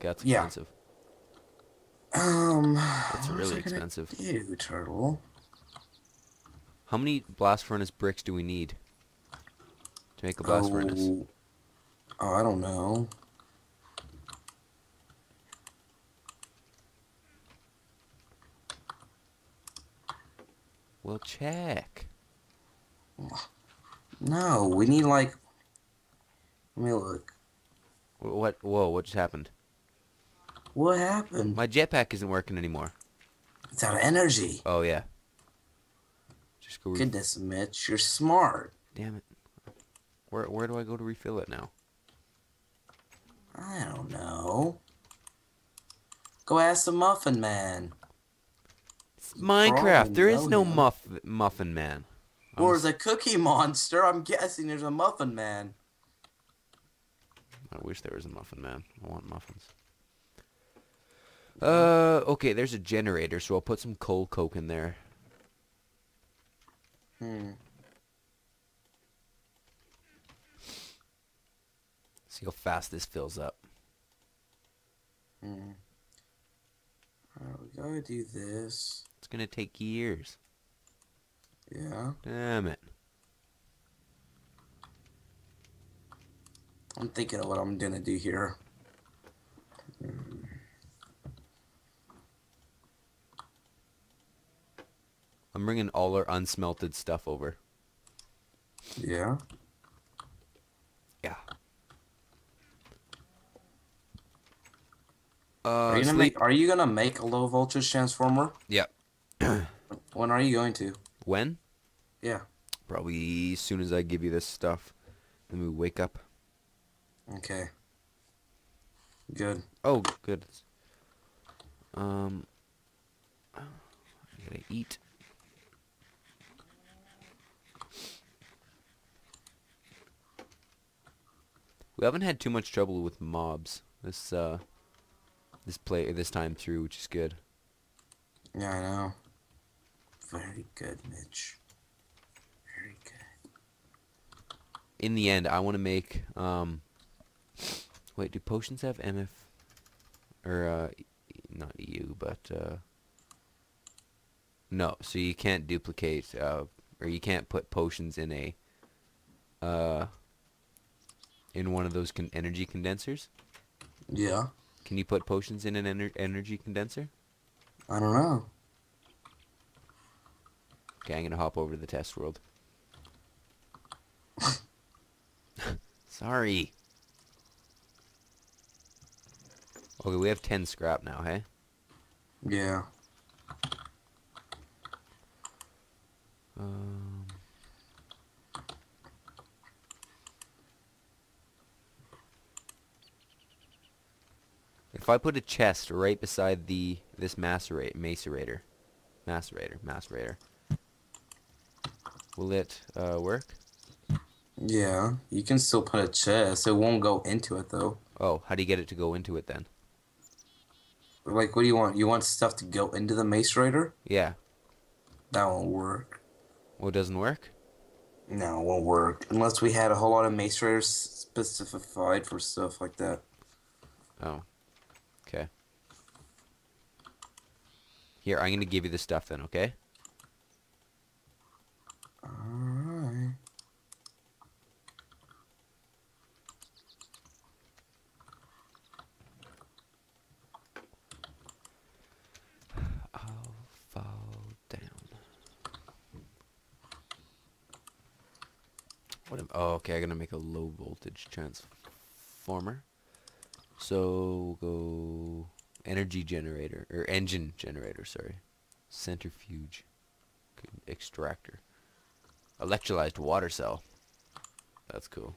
That's Yeah. expensive. Um, That's really expensive. Do turtle? How many blast furnace bricks do we need to make a blast furnace? Oh, oh, I don't know. We'll check. No, we need like. Let me look. What? Whoa! What just happened? What happened? My jetpack isn't working anymore. It's out of energy. Oh yeah. Just go. Goodness, Mitch, you're smart. Damn it. Where Where do I go to refill it now? I don't know. Go ask the Muffin Man. It's Minecraft. There is no muff muffin man. I'm Or s- the Cookie Monster. I'm guessing there's a Muffin Man. I wish there was a muffin man. I want muffins. Uh, okay. There's a generator, so I'll put some coal coke in there. Hmm. See how fast this fills up. Hmm. Alright, we gotta do this. It's gonna take years. Yeah. Damn it. I'm thinking of what I'm gonna do here. Bringing all our unsmelted stuff over. Yeah. Yeah. Uh, Are you gonna sleep- make? Are you gonna make a low voltage transformer? Yep. When are you going to? When? Yeah. Probably as soon as I give you this stuff. Then we wake up. Okay. Good. Oh, good. Um, I gotta eat. We haven't had too much trouble with mobs this uh this play this time through, which is good. Yeah, I know. Very good, Mitch. Very good. In the end, I want to make um. Wait, do potions have EMC? Or uh, not EU, but uh. No, so you can't duplicate uh, or you can't put potions in a uh. In one of those con- energy condensers. Yeah. Can you put potions in an ener- energy condenser? I don't know. Okay, I'm gonna hop over to the test world. Sorry. Okay, we have 10 scrap now, hey? Yeah. I put a chest right beside the this macerate macerator, macerator, macerator, will it uh, work? Yeah. You can still put a chest. It won't go into it though. Oh, how do you get it to go into it then? Like, what do you want? You want stuff to go into the macerator? Yeah. That won't work. Well, it doesn't work. No, it won't work unless we had a whole lot of macerators specified for stuff like that. Oh. Okay. Here, I'm gonna give you the stuff then, okay? Alright. I'll fall down. What oh, okay, I'm gonna make a low voltage transformer. So we'll go energy generator or engine generator, sorry. Centrifuge extractor. Electrolyzed water cell. That's cool.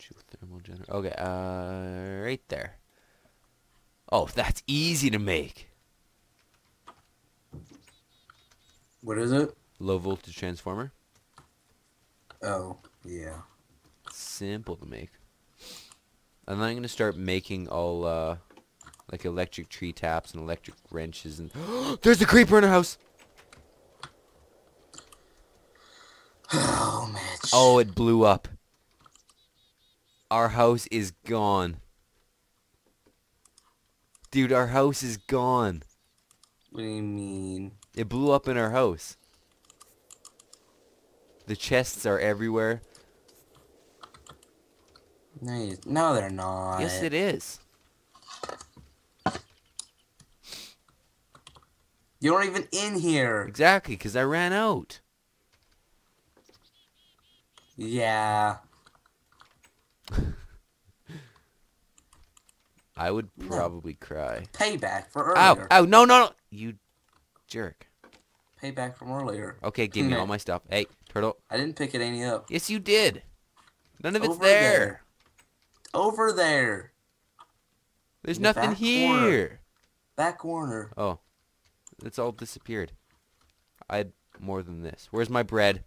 Geothermal generator. Okay, uh, right there. Oh, that's easy to make. What is it? Low voltage transformer. Oh, yeah. Simple to make. And then I'm gonna start making all uh, like electric tree taps and electric wrenches and. There's a creeper in our house. Oh, Mitch. Oh, it blew up. Our house is gone. Dude, our house is gone. What do you mean? It blew up in our house. The chests are everywhere. No, no they're not. Yes, it is. You aren't even in here. Exactly, because I ran out. Yeah. I would No. probably cry. Payback for earlier. Ow! No! No! no. You jerk. Payback from earlier. Okay, give me all my stuff. Hey, turtle. I didn't pick it any up. Yes, you did. None of it's Over there. there. Over there. There's the nothing back corner. here. Back corner. Oh, it's all disappeared. I had more than this. Where's my bread?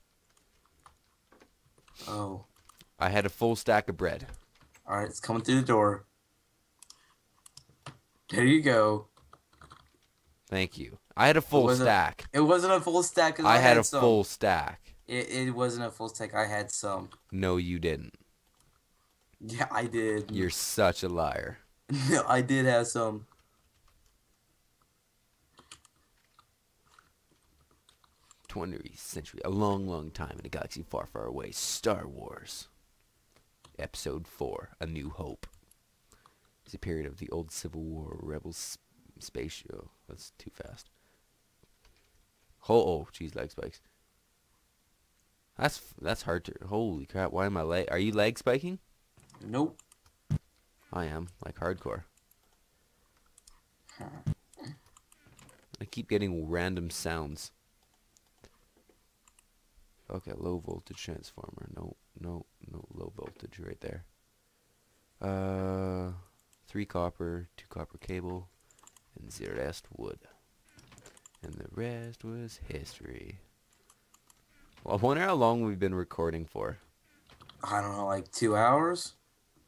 Oh. I had a full stack of bread. Alright, it's coming through the door. There you go. Thank you. I had a full a- stack. It wasn't a full stack I, I had a some. full stack. It, it wasn't a full stack. I had some. No, you didn't. Yeah, I did. You're such a liar. No, I did have some. 20th century, a long, long time in a galaxy far, far away. Star Wars. Episode 4, A New Hope. It's a period of the old Civil War Rebels space Oh, That's too fast. Oh, oh, geez, leg spikes. That's that's hard to. Holy crap! Why am I leg? Are you leg spiking? Nope. I am like hardcore. I keep getting random sounds. Okay, low voltage transformer. No, no, no low voltage right there. Uh, three copper, two copper cable, and the rest wood. And the rest was history. Well, I wonder how long we've been recording for. I don't know, like two hours?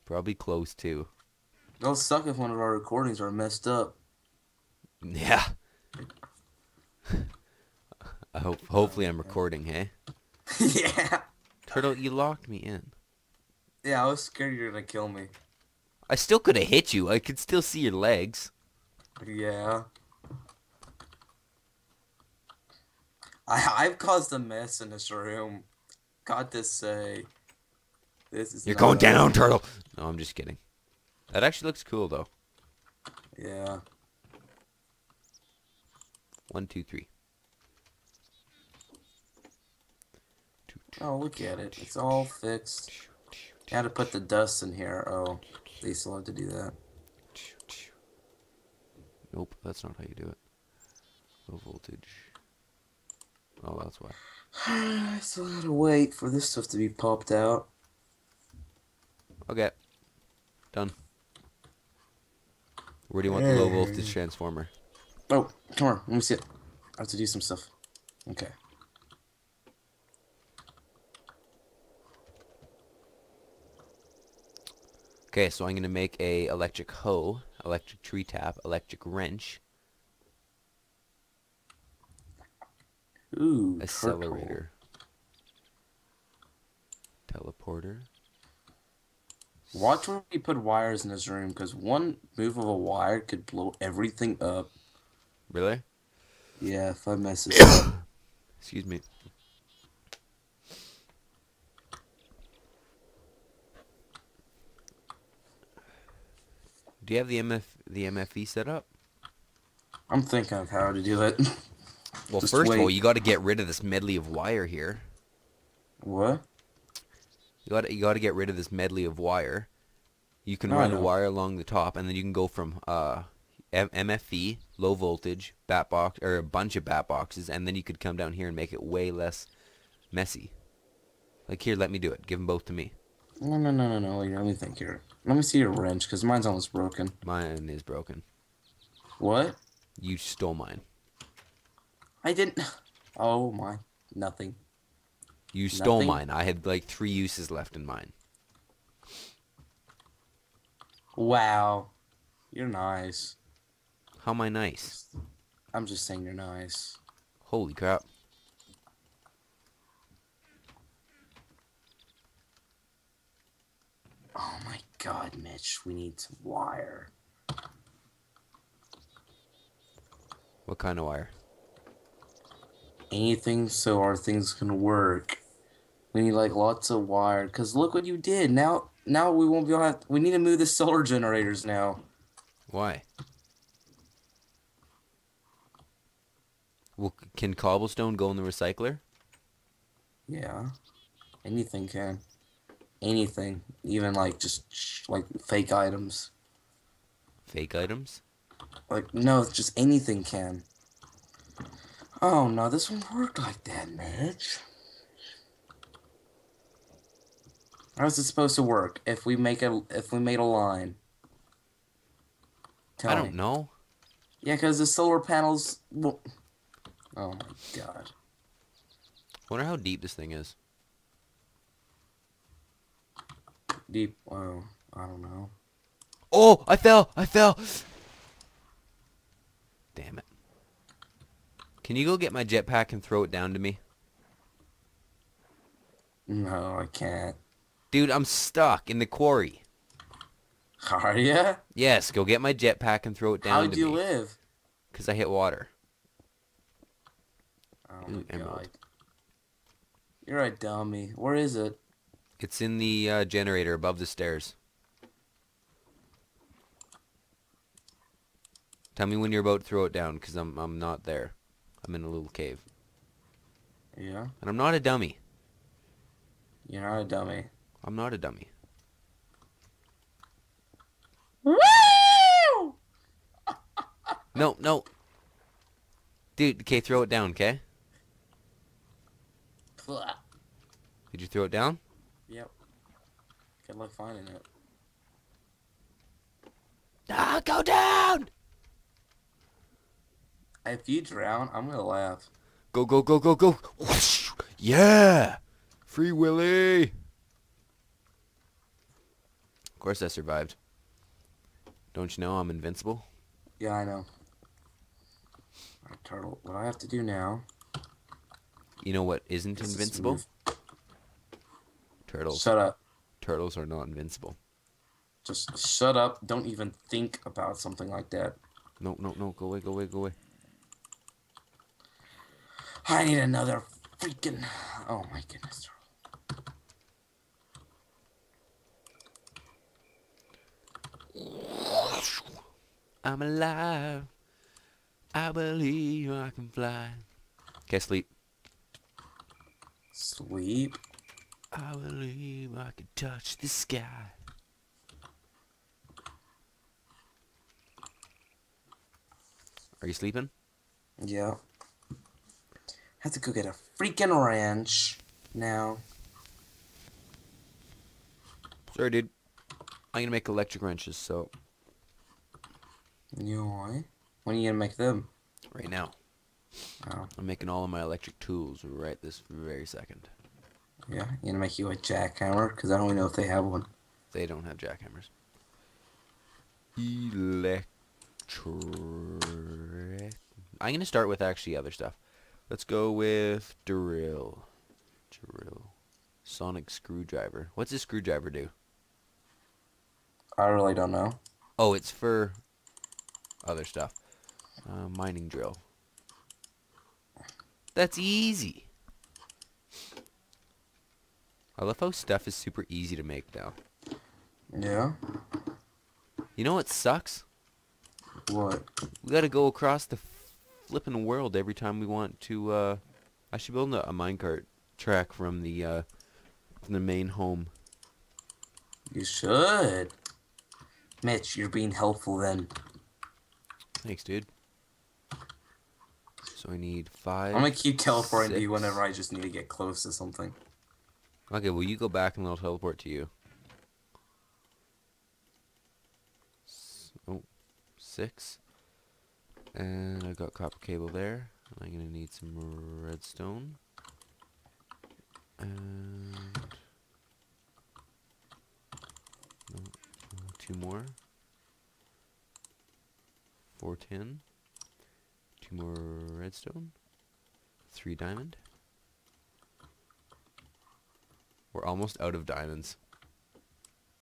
Probably close to. It'll suck if one of our recordings are messed up. Yeah. I hope. Hopefully, I'm recording. Hey, yeah. turtle, you locked me in. Yeah, I was scared you were gonna kill me. I still could have hit you. I could still see your legs. Yeah. I I've caused a mess in this room. Got to say. This is You're going down, turtle. No, I'm just kidding. That actually looks cool though. Yeah. One, two, three. Oh, look at it. It's all fixed. two, two, Had to put the dust in here. Oh, they still have to do that. Nope, that's not how you do it. Low voltage. Oh, that's why. I still gotta wait for this stuff to be popped out. Okay. Done. Where do you want the low voltage transformer? Oh, come on. Let me see it. I have to do some stuff. Okay. Okay, so I'm gonna make a electric hoe, electric tree tap, electric wrench, Ooh. accelerator, teleporter. Watch when we put wires in this room, because one move of a wire could blow everything up. Really? Yeah, if I mess this up. Excuse me. Do you have the MF the MFE set up? I'm thinking of how to do it. Well, Just first of all, you got to get rid of this medley of wire here. what? You got you got to get rid of this medley of wire. You can I run a wire along the top, and then you can go from uh, M- MFE, low voltage, bat box, or a bunch of bat boxes, and then you could come down here and make it way less messy. Like here, let me do it. Give them both to me. No, no, no, no, no. Wait, let me think here. Let me see your wrench, because mine's almost broken. Mine is broken. What? You stole mine. I didn't. Oh my. Nothing. You stole Nothing? mine. I had like three uses left in mine. Wow. You're nice. How am I nice? I'm just saying you're nice. Holy crap. Oh my god, Mitch, we need some wire. What kind of wire? Anything so our things can work. We need like lots of wire. Cause look what you did. Now, now we won't be able to. We need to move the solar generators now. Why? Well, can cobblestone go in the recycler? Yeah. Anything can. Anything. Even like just like fake items. Fake items? Like no, just anything can. Oh no, this won't work like that, Mitch. How's it supposed to work if we make a if we made a line? Tell I me. don't know. Yeah, because the solar panels. Oh my god. Wonder how deep this thing is. Deep. Oh, I don't know. Oh, I fell! I fell! Damn it. Can you go get my jetpack and throw it down to me? No, I can't. Dude, I'm stuck in the quarry. Are ya? Yes, go get my jetpack and throw it down How'd you me. live? Because I hit water. Oh Ooh, emerald. god. You're a dummy. Where is it? It's in the uh, generator above the stairs. Tell me when you're about to throw it down, because I'm, I'm not there. I'm in a little cave. Yeah. And I'm not a dummy. You're not a dummy. I'm not a dummy. Woo! no, no. Dude, okay, throw it down, okay? Did you throw it down? Yep. Good luck finding it. Ah, go down! If you drown, I'm gonna laugh. Go, go, go, go, go. Whoosh! Yeah! Free Willy! Of course I survived. Don't you know I'm invincible? Yeah, I know. Alright, turtle. What I have to do now? You know what isn't is invincible? Turtles. Shut up. Turtles are not invincible. Just shut up. Don't even think about something like that. No, no, no. Go away, go away, go away. I need another freaking. Oh my goodness. I'm alive. I believe I can fly. Okay, sleep. Sleep. I believe I can touch the sky. Are you sleeping? Yeah. Have to go get a freaking wrench now. Sorry, dude. I'm gonna make electric wrenches, so Why? When are you gonna make them? right now Oh, I'm making all of my electric tools right this very second. yeah. You gonna make you a jackhammer? Because I don't even know if they have one. They don't have jackhammers. Electric. I'm gonna start with actually other stuff. Let's go with drill. Drill. Sonic screwdriver. What's a screwdriver do? I really don't know. Oh, it's for other stuff. Uh, mining drill. That's easy. I love how stuff is super easy to make now. Yeah. You know what sucks? What? We gotta go across the flipping world every time we want to, uh... I should build a, a minecart track from the, uh... From the main home. You should. Mitch, you're being helpful then. Thanks, dude. So I need five... I'm gonna keep teleporting to you whenever I just need to get close to something. Okay, well you go back and I'll teleport to you. Oh, six. And I've got copper cable there. I'm gonna need some redstone. And no, two more. Four tin. Two more redstone. Three diamond. We're almost out of diamonds.